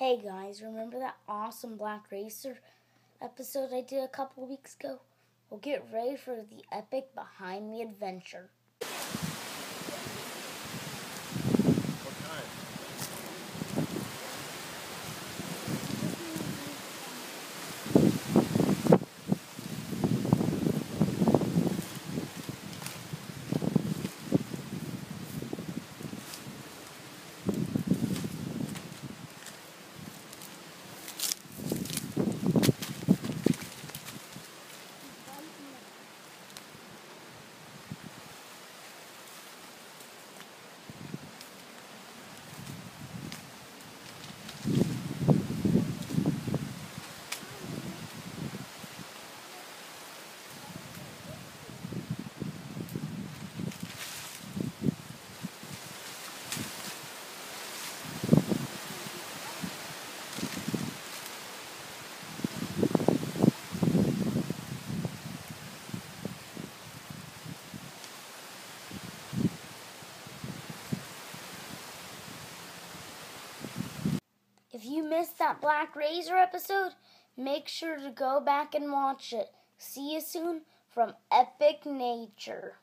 Hey guys, remember that awesome Black Racer episode I did a couple weeks ago? Well, get ready for the epic behind the adventure. If you missed that Black Racer episode, make sure to go back and watch it. See you soon from Epic Nature.